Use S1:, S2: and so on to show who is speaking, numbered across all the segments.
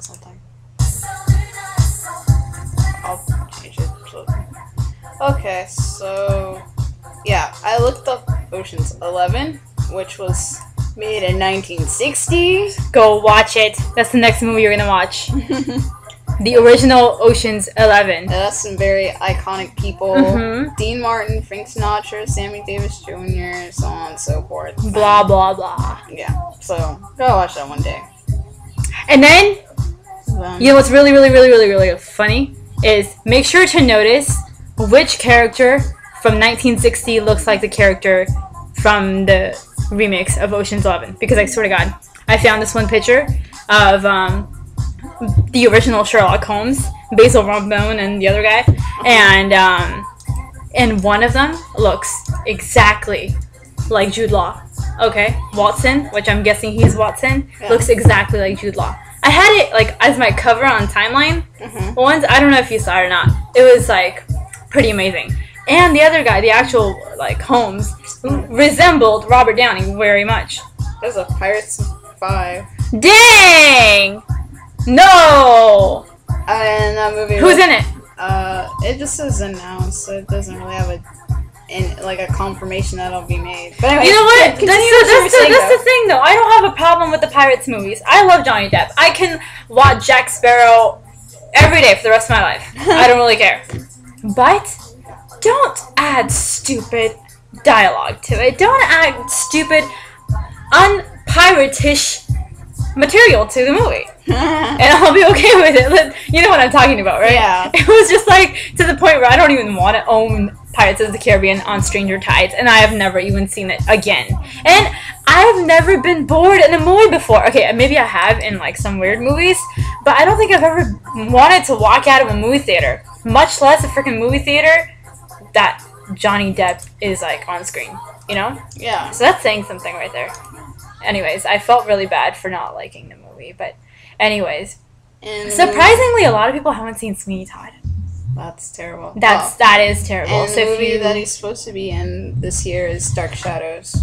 S1: something something. I'll change it. So. Okay, so yeah, I looked up Ocean's Eleven, which was made in 1960.
S2: Go watch it. That's the next movie you're gonna watch. the original Ocean's Eleven.
S1: It has some very iconic people:
S2: Mhm.
S1: Dean Martin, Frank Sinatra, Sammy Davis Jr., so on and so forth.
S2: Blah blah blah.
S1: Yeah, so go watch that one day.
S2: And then You know what's really, really, really, really, really funny is make sure to notice which character from 1960 looks like the character from the remix of Ocean's Eleven. Because I swear to God, I found this one picture of um, the original Sherlock Holmes, Basil Rathbone, and the other guy, and um, and one of them looks exactly like Jude Law. Okay, Watson, which I'm guessing he's Watson,
S1: Yeah.
S2: looks exactly like Jude Law. I had it like as my cover on timeline.
S1: Mhm.
S2: Once I don't know if you saw it or not. It was like pretty amazing. And the other guy, the actual like Holmes, resembled Robert Downey very much.
S1: There's a Pirates Five.
S2: Dang! No!
S1: And that movie.
S2: Who's
S1: was-
S2: in it?
S1: Uh, it just says announced, so it doesn't really have a, in, like a confirmation that'll be made. But anyway,
S2: You know what? That's, the, that's, the, that's the thing, though. I don't have a problem with the Pirates movies. I love Johnny Depp. I can watch Jack Sparrow every day for the rest of my life. I don't really care. But don't add stupid dialogue to it. Don't add stupid, unpiratish material to the movie. And I'll be okay with it. You know what I'm talking about, right?
S1: Yeah.
S2: It was just like to the point where I don't even want to own Pirates of the Caribbean on Stranger Tides, and I have never even seen it again. And I've never been bored in a movie before. Okay, maybe I have in like some weird movies, but I don't think I've ever wanted to walk out of a movie theater, much less a freaking movie theater that Johnny Depp is like on screen. You know?
S1: yeah.
S2: So that's saying something right there. Anyways, I felt really bad for not liking the movie, but anyways,
S1: And
S2: surprisingly, a lot of people haven't seen Sweeney Todd.
S1: That's terrible.
S2: That's
S1: Oh,
S2: that is terrible.
S1: and
S2: so
S1: the movie
S2: you
S1: that he's supposed to be in this year is Dark Shadows.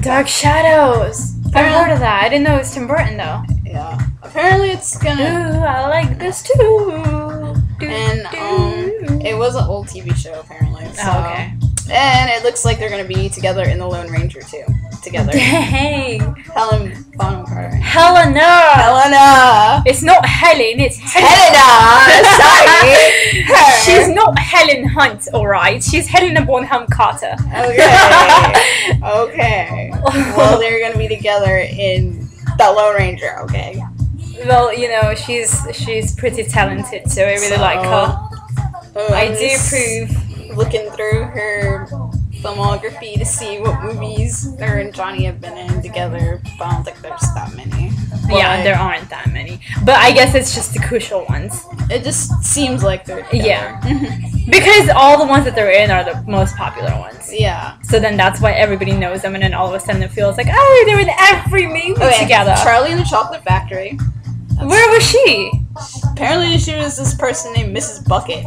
S2: Dark Shadows, I've heard of that. I didn't know it was Tim Burton though.
S1: Yeah. Apparently, it's gonna.
S2: I like this too. Do,
S1: And um, it was an old TV show apparently. So.
S2: oh, okay.
S1: And it looks like they're gonna be together in the Lone Ranger too. Together.
S2: Dang,
S1: Helen Bonham Carter.
S2: Helena.
S1: Helena.
S2: It's not Helen. It's
S1: Helena. Sorry. Her.
S2: She's not Helen Hunt, alright. She's Helena Bonham Carter.
S1: Okay. okay. Well, they're gonna be together in the Lone Ranger. Okay.
S2: Well, you know, she's she's pretty talented, so I really
S1: So,
S2: like her.
S1: uh,
S2: I do approve.
S1: Looking through her filmography to see what movies her and Johnny have been in together, but I don't think there's that many.
S2: Yeah, there aren't that many, but I guess it's just the crucial ones
S1: It just seems like they're together.
S2: Yeah. because all the ones that they're in are the most popular ones.
S1: yeah.
S2: So then that's why everybody knows them, and then all of a sudden it feels like, oh, they're in every movie
S1: Okay.
S2: together.
S1: Charlie and the Chocolate Factory.
S2: Where was she?
S1: Apparently, she was this person named Mrs. Bucket.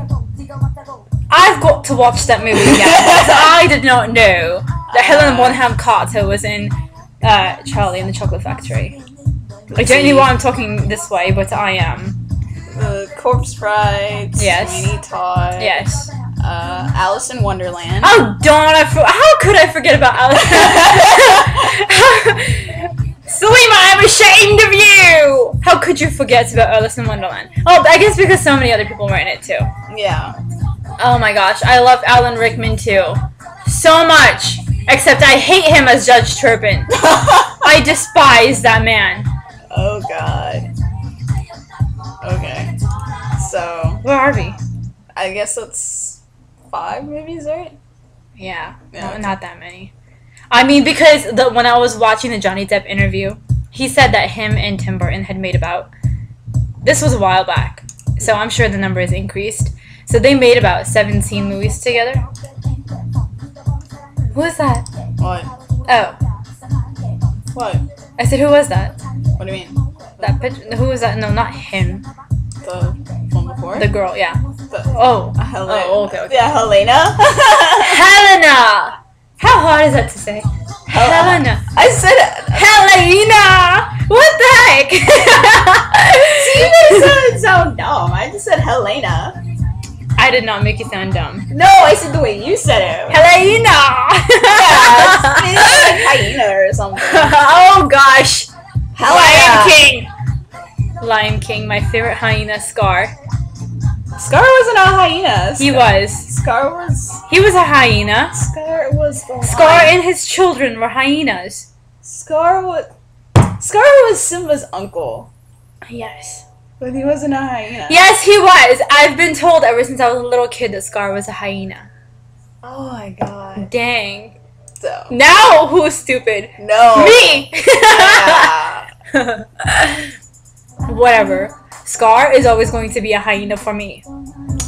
S2: I've got to watch that movie again. because I did not know that Helen Bonham Carter was in uh, Charlie and the Chocolate Factory. I don't know why I'm talking this way, but I am.
S1: The Corpse Bride.
S2: Yes.
S1: Sweeney Todd.
S2: Yes.
S1: Uh, Alice in Wonderland.
S2: Oh darn! I for- how could I forget about Alice? Saleema, I'm ashamed of you. How could you forget about Alice in Wonderland? Oh, I guess because so many other people were in it too.
S1: Yeah.
S2: Oh my gosh, I love Alan Rickman too, so much. Except I hate him as Judge Turpin. I despise that man.
S1: oh God. Okay. So
S2: Where are we?
S1: I guess that's five movies, right?
S2: Yeah,
S1: Yeah.
S2: no, not that many. I mean, because the when I was watching the Johnny Depp interview, he said that him and Tim Burton had made about. This was a while back, so I'm sure the number has increased. So they made about 17 movies together. Who was that?
S1: What?
S2: Oh,
S1: What?
S2: I said, who was that?
S1: What do you mean?
S2: That picture. Who was that? No, not him.
S1: The one before?
S2: The girl. Yeah.
S1: The-
S2: Oh.
S1: Helena.
S2: Oh, okay, okay.
S1: Yeah, Helena.
S2: Helena. How hard is that to say? Helena.
S1: I said.
S2: Helena! What the heck?
S1: See, you sound dumb. I just said Helena.
S2: I did not make you sound dumb.
S1: No, I said the way you said it.
S2: Helena!
S1: Yeah, it's like hyena or something.
S2: oh gosh. Lion
S1: Helena.
S2: King. Lion King, my favorite hyena, Scar.
S1: Scar wasn't a hyena.
S2: He was.
S1: Scar was.
S2: He was a hyena.
S1: Scar was the
S2: Scar
S1: lion.
S2: and his children were hyenas.
S1: Scar was. Scar was Simba's uncle,
S2: Yes.
S1: but he wasn't a hyena.
S2: Yes, he was. I've been told ever since I was a little kid that Scar was a hyena.
S1: Oh my god.
S2: Dang.
S1: So.
S2: Now who's stupid?
S1: No.
S2: Me!
S1: Yeah.
S2: Whatever. Scar is always going to be a hyena for me.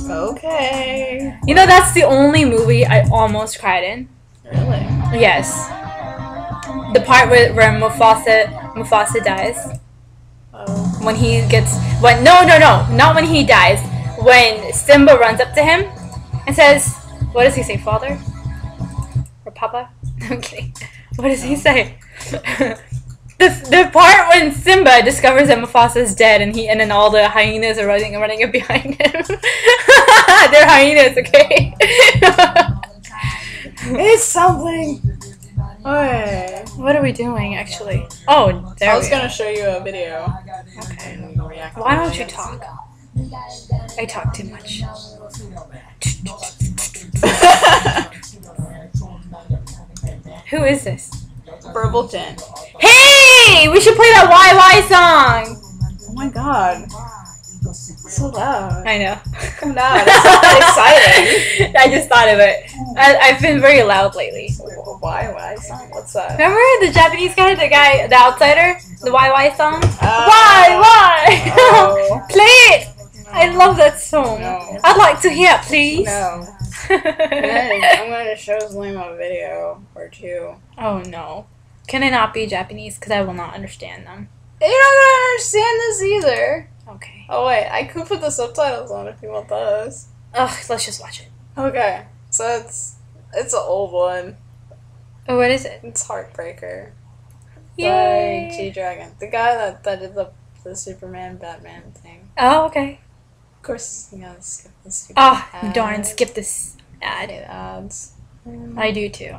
S1: okay.
S2: You know, that's the only movie I almost cried in.
S1: Really?
S2: Yes. The part where, where Mufasa Mufasa dies.
S1: Oh.
S2: When he gets when no no no not when he dies. When Simba runs up to him and says, What does he say, father? Or Papa? I'm kidding. What does he say? the, the part when Simba discovers that Mufasa's dead and he and then all the hyenas are running running up behind him. They're hyenas, okay?
S1: It's something.
S2: What are we doing actually? Oh, there
S1: I was gonna show you a video.
S2: Okay. Why don't you talk? I talk too much. Who is this?
S1: Burbleton.
S2: Hey! We should play that YY song!
S1: Oh my god. So loud.
S2: I know.
S1: It's not that exciting.
S2: I just thought of it. I, I've been very loud lately.
S1: Why I song? What's that?
S2: Remember the Japanese guy, the guy, the outsider? The YY song?
S1: Uh,
S2: why? Why?
S1: Oh.
S2: Play it! I love that song.
S1: No.
S2: I'd like to hear it, please.
S1: No. I'm gonna, I'm gonna show Slim a video or two.
S2: oh no. Can it not be Japanese? Because I will not understand them.
S1: You're not gonna understand this either.
S2: Okay.
S1: Oh wait, I could put the subtitles on if you want those.
S2: Ugh, let's just watch it.
S1: Okay, so it's it's an old one.
S2: Oh, what is it?
S1: It's Heartbreaker
S2: Yay!
S1: by G Dragon, the guy that that did the the Superman Batman thing.
S2: Oh, okay.
S1: Of course, you gotta skip the ah,
S2: Oh,
S1: ad.
S2: darn, skip this ad.
S1: ads.
S2: I do too.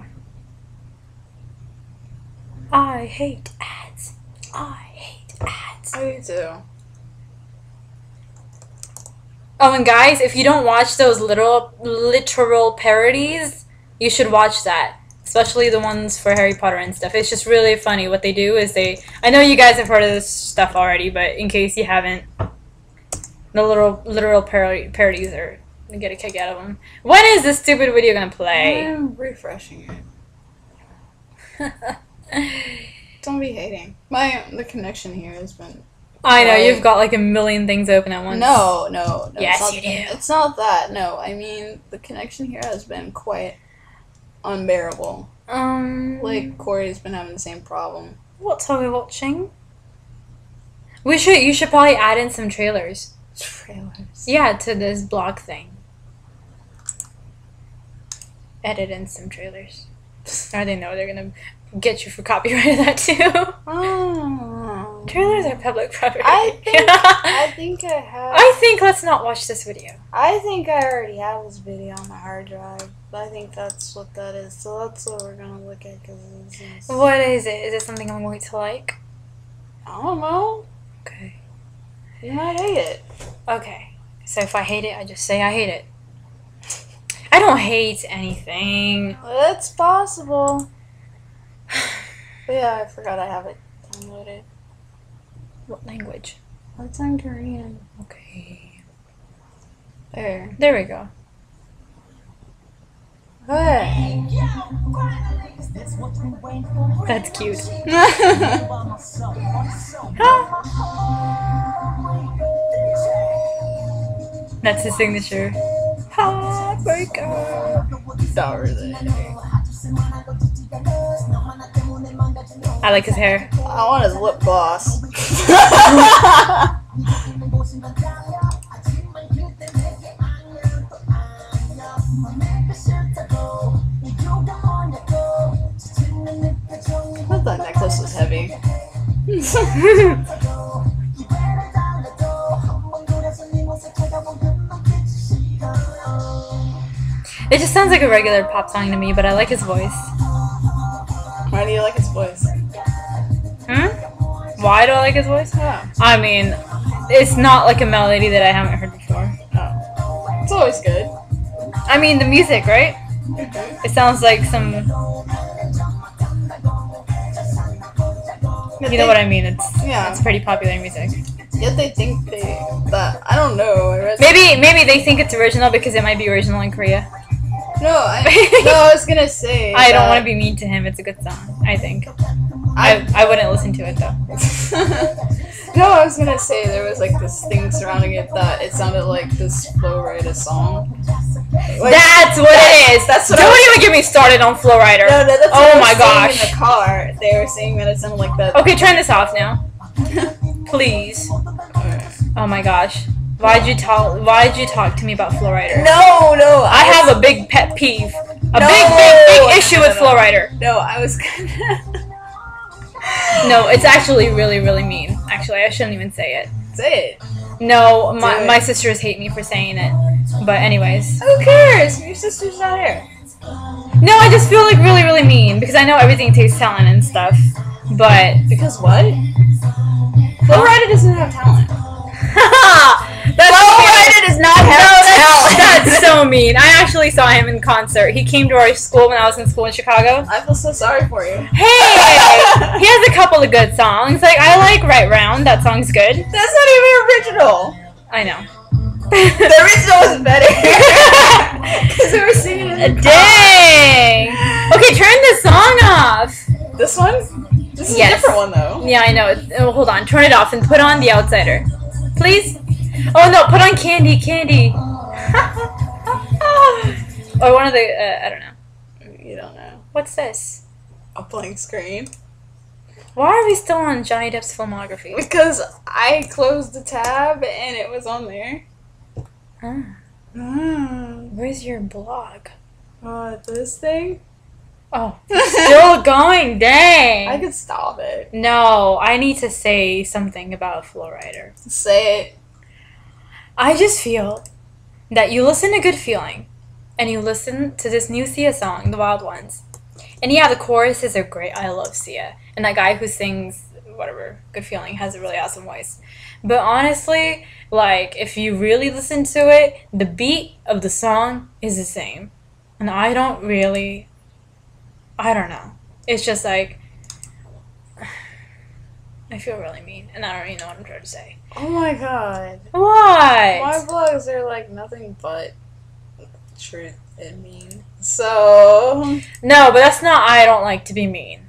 S2: I hate ads. I hate ads.
S1: I do.
S2: Oh, and um, guys, if you don't watch those literal literal parodies, you should watch that. Especially the ones for Harry Potter and stuff. It's just really funny. What they do is they. I know you guys have heard of this stuff already, but in case you haven't, the literal literal parody, parodies are. You get a kick out of them. When is this stupid video gonna play?
S1: I'm refreshing it. Don't be hating. My the connection here has been.
S2: I know you've got like a million things open at once.
S1: No, no, no.
S2: Yes,
S1: it's not,
S2: you do.
S1: It's not that. No, I mean the connection here has been quite unbearable.
S2: Um.
S1: Like Corey's been having the same problem.
S2: what are we watching? We should. You should probably add in some trailers.
S1: Trailers.
S2: Yeah, to this blog thing. Edit in some trailers. Or they know they're gonna get you for copyright of that too.
S1: Oh.
S2: trailers are public property.
S1: I think I think I have.
S2: I think let's not watch this video.
S1: I think I already have this video on my hard drive. I think that's what that is. So that's what we're gonna look at because it's.
S2: What is it? Is it something I'm going to like?
S1: I don't know.
S2: Okay.
S1: You might hate it.
S2: Okay. So if I hate it, I just say I hate it. I don't hate anything.
S1: It's possible. Yeah, I forgot I have it downloaded.
S2: What language?
S1: It's in Korean.
S2: Okay.
S1: There.
S2: There we go.
S1: Hey.
S2: That's cute. That's his signature. Heartbreaker.
S1: Not really.
S2: I like his hair.
S1: I want his lip gloss. that necklace was heavy.
S2: it just sounds like a regular pop song to me, but I like his voice.
S1: Why do you like his voice?
S2: Hmm? Why do I like his voice? I mean, it's not like a melody that I haven't heard before.
S1: Oh. It's always good.
S2: I mean, the music, right? It sounds like some. You know what I mean? It's
S1: Yeah.
S2: it's pretty popular music.
S1: Yet they think they that I don't know. I
S2: Maybe maybe they think it's original because it might be original in Korea.
S1: No, I, no. I was gonna say.
S2: I don't want to be mean to him. It's a good song. I think. I I wouldn't listen to it though.
S1: no, I was gonna say there was like this thing surrounding it that it sounded like this Flo Rida song. Like,
S2: That's what it is.
S1: that's what I
S2: Don't
S1: was-
S2: even get me started on Flo Rida.
S1: no, no, that's
S2: Oh
S1: what I was
S2: my gosh.
S1: In the car, they were saying that it sounded like that.
S2: Okay, turn this off now, please. Oh my gosh. Why'd you talk? Why'd you talk to me about Flo Rida?
S1: No, no,
S2: I have a big pet peeve, a
S1: No!
S2: big, big, big issue
S1: no,
S2: with
S1: no.
S2: Flo Rida.
S1: No, I was gonna
S2: No, it's actually really, really mean. Actually, I shouldn't even say it.
S1: say it.
S2: No, my,
S1: it.
S2: my sisters hate me for saying it. But anyways,
S1: Who cares? Your sister's not here.
S2: no, I just feel like really, really mean because I know everything takes talent and stuff. But
S1: Because what? Flow doesn't have talent.
S2: that's
S1: Flo
S2: mean.
S1: Rida does not
S2: No,
S1: have
S2: that's, so mean. I actually saw him in concert. He came to our school when I was in school in Chicago.
S1: I feel so sorry for you.
S2: Hey, he has a couple of good songs. Like I like Right Round. That song's good.
S1: That's not even original.
S2: I know.
S1: The original was better. Because they were singing in car.
S2: Dang. Okay, turn the song off.
S1: This one? This is
S2: Yes.
S1: a different one though.
S2: Yeah, I know. Oh, hold on. Turn it off and put on The Outsider. Please? Oh, no. Put on Candy. Candy. or one of the. Uh, I don't know.
S1: You don't know.
S2: What's this?
S1: A blank screen.
S2: Why are we still on Johnny Depp's filmography?
S1: Because I closed the tab and it was on there.
S2: Ah,
S1: Mm.
S2: where's your blog?
S1: Uh, this thing?
S2: Oh, still going. Dang.
S1: I could stop it.
S2: No, I need to say something about Flo Rida.
S1: Say it.
S2: I just feel that you listen to Good Feeling and you listen to this new Sia song, The Wild Ones. And yeah, the choruses are great. I love Sia. And that guy who sings whatever, Good Feeling has a really awesome voice. But honestly, like if you really listen to it, the beat of the song is the same. And I don't really I don't know. It's just like I feel really mean and I don't even know what I'm trying to say.
S1: Oh my god.
S2: Why?
S1: My vlogs are like nothing but truth and mean. So.
S2: No, but that's not I don't like to be mean.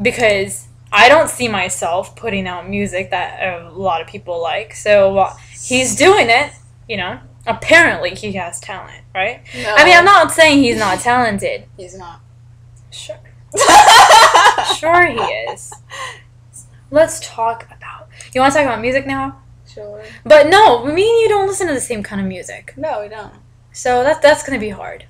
S2: Because I don't see myself putting out music that a lot of people like. So he's doing it, you know. Apparently he has talent, right?
S1: No.
S2: I mean, I'm not saying he's not talented.
S1: He's not.
S2: Sure. Sure he is. Let's talk about. You want to talk about music now?
S1: Sure.
S2: But no, me and you don't listen to the same kind of music.
S1: No, we don't.
S2: So that that's going to be hard.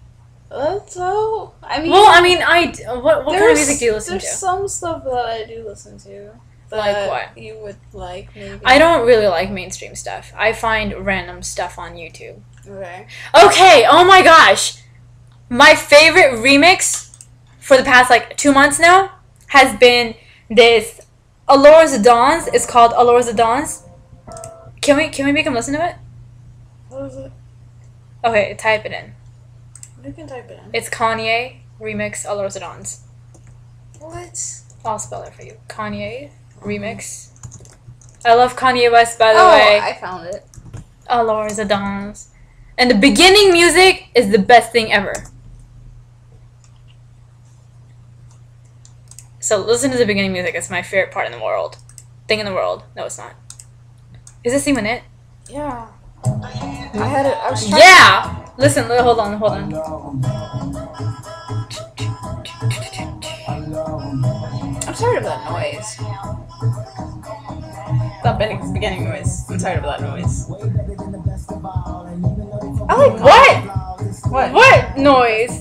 S1: That's so. I mean.
S2: Well, I mean, I what what kind of music do you listen
S1: There's
S2: to?
S1: There's some stuff that I do listen to.
S2: Like what?
S1: You would like, maybe.
S2: I don't really like mainstream stuff. I find random stuff on YouTube.
S1: Okay.
S2: Okay, oh my gosh. My favorite remix for the past like two months now has been this The Dawns. It's called the Dawns. Can we can we make him listen to it?
S1: What is it?
S2: Okay, type it in.
S1: You can type it in.
S2: It's Kanye remix the Dawns.
S1: What?
S2: I'll spell it for you. Kanye remix. I love Kanye West by the
S1: oh,
S2: way.
S1: I found it.
S2: The Dawns. And the beginning music is the best thing ever. So listen to the beginning music. It's my favorite part in the world. Thing in the world. No, it's not. Is this even it?
S1: Yeah. I had it. I was trying.
S2: Yeah. Listen. Hold on. Hold on.
S1: I'm tired of that noise. That beginning, beginning noise. I'm tired of that noise. I like
S2: What?
S1: What?
S2: What noise?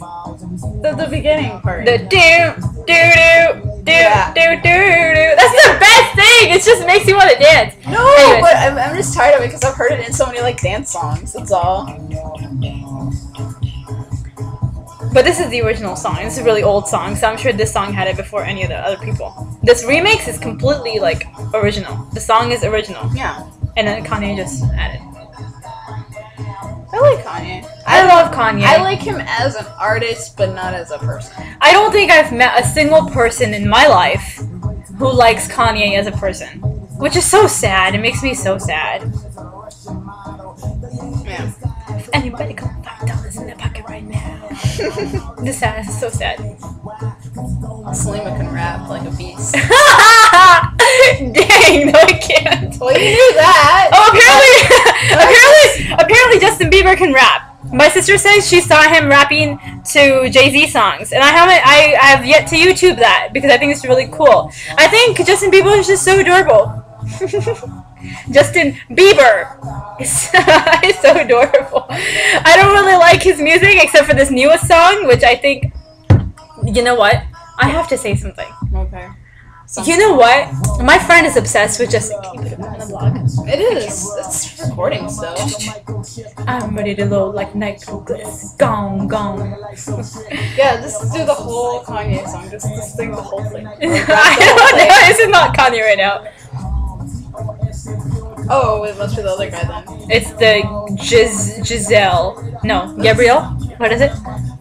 S1: The, the beginning part.
S2: The do do do do
S1: Yeah.
S2: do do do. That's the best thing. It just makes you want to dance.
S1: no,
S2: Anyways.
S1: but I'm, I'm just tired of it because I've heard it in so many like dance songs. That's all.
S2: But this is the original song. This is a really old song, so I'm sure this song had it before any of the other people. This remix is completely like original. The song is original,
S1: Yeah.
S2: and then Kanye just added.
S1: I like Kanye.
S2: I love Kanye.
S1: I like him as an artist, but not as a person.
S2: I don't think I've met a single person in my life who likes Kanye as a person, which is so sad. It makes me so sad.
S1: Yeah.
S2: If anybody got five dollars in their pocket right now, this sad. It's so sad.
S1: Saleema can rap like a beast.
S2: Dang, no, I can't.
S1: well, you knew that.
S2: Oh, apparently, apparently, apparently, Justin Bieber can rap. My sister says she saw him rapping to Jay Z songs, and I haven't. I, I have yet to YouTube that because I think it's really cool. I think Justin Bieber is just so adorable. Justin Bieber is, is so adorable. I don't really like his music except for this newest song, which I think. You know what? I have to say something.
S1: Okay.
S2: You know what? My friend is obsessed with Justin. Can you put it on the vlog?
S1: It is. It's recording still.
S2: I'm ready to load like Nike. Gone, gone.
S1: Yeah, just do the whole Kanye song. Just, just sing the whole thing.
S2: I don't know. This is not Kanye right now.
S1: Oh, it must be the other guy then.
S2: It's the Giz- Giselle. No, Gabrielle. What is it?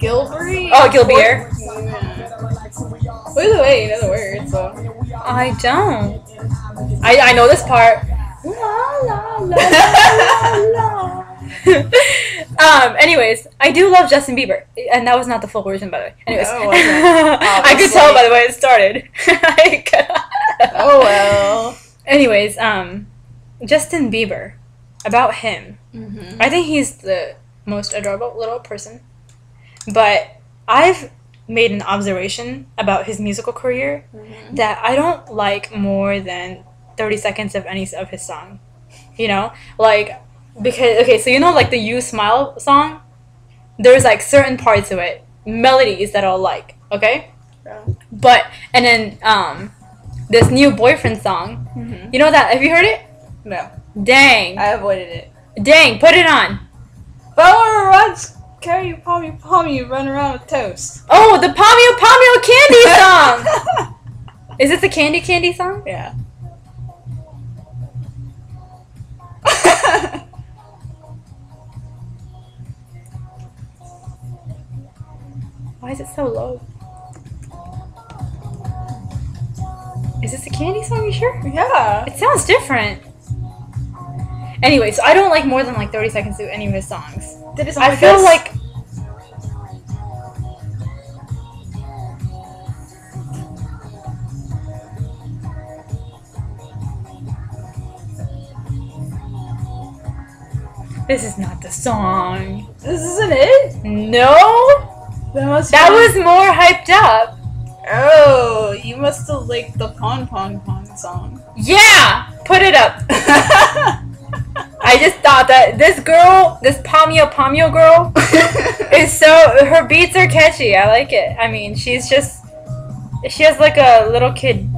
S1: Gilbury?
S2: Oh, Gilbert.
S1: Yeah. By the way, you know the word, so.
S2: I don't. I I know this part. La la la la la. um. Anyways, I do love Justin Bieber, and that was not the full version, by the way. Anyways,
S1: No.
S2: I could tell by the way it started.
S1: Oh well.
S2: Anyways, um, Justin Bieber, about him.
S1: Mm-hmm.
S2: I think he's the most adorable little person. But I've made an observation about his musical career
S1: Mm-hmm.
S2: that I don't like more than 30 seconds of any of his song. You know? Like, because, okay, so you know, like the You Smile song? There's like certain parts of it, melodies that I'll like, okay?
S1: Yeah.
S2: But, and then, um, this new boyfriend song,
S1: Mm-hmm.
S2: you know that? Have you heard it?
S1: No,
S2: Dang.
S1: I avoided it.
S2: Dang, put it on.
S1: But I want to run, carry you, palm you, palm you, run around with toast.
S2: Oh, the Pamyu Pamyu Candy song! Is it the Candy Candy song?
S1: yeah.
S2: Why is it so low? Is this a candy song? You sure?
S1: yeah.
S2: It sounds different. Anyway, so I don't like more than like 30 seconds to any of his songs.
S1: Did it sound
S2: I
S1: like
S2: feel
S1: this?
S2: like. This is not the song.
S1: this isn't it.
S2: No?
S1: That must.
S2: That
S1: be-
S2: was more hyped up.
S1: Oh, you must have liked the Pon Pon Pon song.
S2: Yeah! Put it up. I just thought that this girl, this Pamyu Pamyu girl, is so. Her beats are catchy. I like it. I mean, she's just. She has like a little kid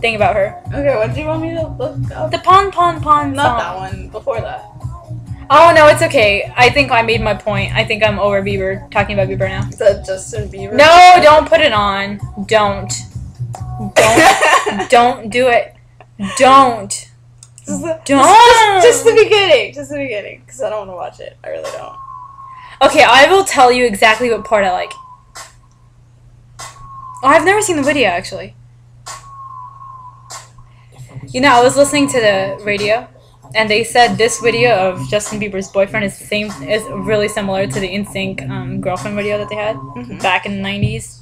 S2: thing about her.
S1: okay, what do you want me to look up?
S2: The Pon Pon Pon
S1: Not
S2: song.
S1: that one. Before that.
S2: Oh no, it's okay. I think I made my point. I think I'm over Bieber talking about Bieber now.
S1: Is that Justin Bieber?
S2: No, don't put it on. Don't. Don't. don't do it. Don't.
S1: Just the,
S2: Don't.
S1: Just, just the beginning. Just the beginning. Because I don't want to watch it. I really don't.
S2: Okay, I will tell you exactly what part I like. Oh, I've never seen the video actually. You know, I was listening to the radio, and they said this video of Justin Bieber's boyfriend is the same is really similar to the NSYNC um, girlfriend video that they had
S1: Mhm.
S2: back in the nineties.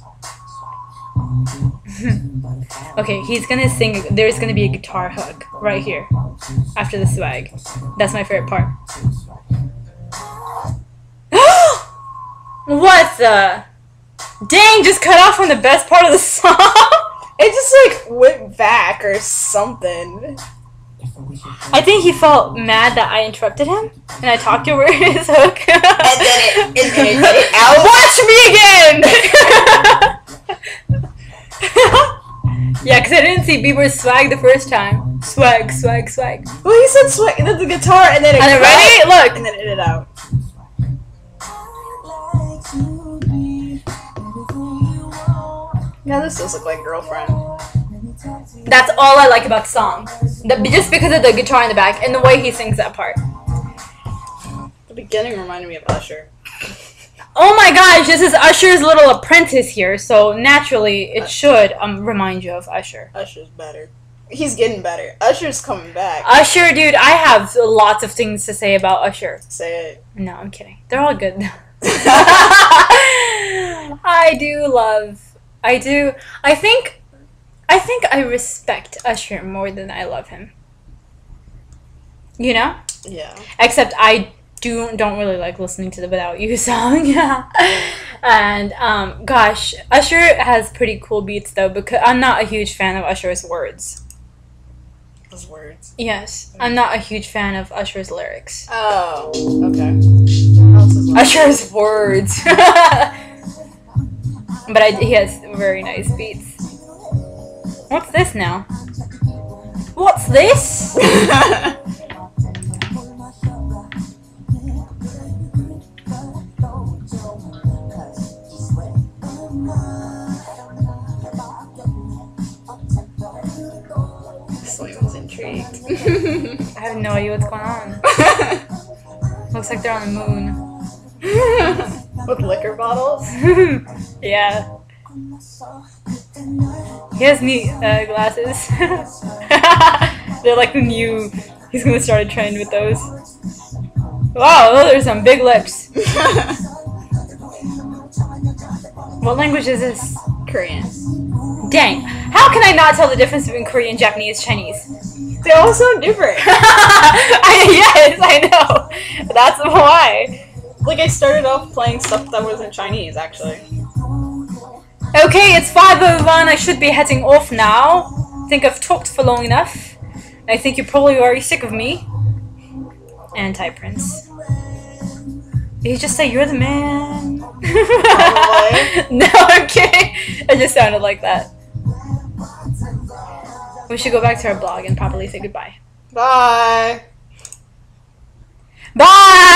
S2: okay, he's gonna sing. There's gonna be a guitar hook right here after the swag. That's my favorite part. what the? Dang! Just cut off on the best part of the song.
S1: It just like went back or something.
S2: I think he felt mad that I interrupted him and I talked over his hook.
S1: And then it, and then it, it out.
S2: Watch me again! yeah, because I didn't see Bieber's swag the first time. Swag, swag, swag.
S1: Well, he said swag, and then the guitar, and then it
S2: And then ready? Look!
S1: and then it out. Yeah, this does look like girlfriend.
S2: That's all I like about the song. The, just because of the guitar in the back and the way he sings that part.
S1: The beginning reminded me of Usher.
S2: Oh my gosh, this is Usher's little apprentice here, so naturally it should um remind you of Usher.
S1: Usher's better. He's getting better. Usher's coming back.
S2: Usher, dude, I have lots of things to say about Usher.
S1: Say it.
S2: No, I'm kidding. They're all good. I do love. I do. I think. I think I respect Usher more than I love him. You know?
S1: Yeah.
S2: Except I do don't really like listening to the Without You song. yeah. and um, gosh, Usher has pretty cool beats though because I'm not a huge fan of Usher's words.
S1: Those words.
S2: Yes, I'm not a huge fan of Usher's lyrics.
S1: Oh. Okay. What else is left?
S2: Usher's words. but I, he has very nice beats. What's this now? What's this?
S1: Intrigued.
S2: I have no idea what's going on. Looks like they're on the moon.
S1: With liquor bottles.
S2: yeah. He has neat uh, glasses. They're like the new. He's gonna start a trend with those. Wow, those are some big lips. What language is this?
S1: Korean.
S2: Dang. How can I not tell the difference between Korean, Japanese, Chinese?
S1: They're all so different.
S2: I, yes, I know. That's why.
S1: like I started off playing stuff that wasn't Chinese actually.
S2: Okay, it's 5.01. I should be heading off now. I think I've talked for long enough. I think you're probably already sick of me. Anti-Prince. Did you just say you're the man? no, okay. It just sounded like that. We should go back to our blog and properly say goodbye.
S1: Bye.
S2: Bye!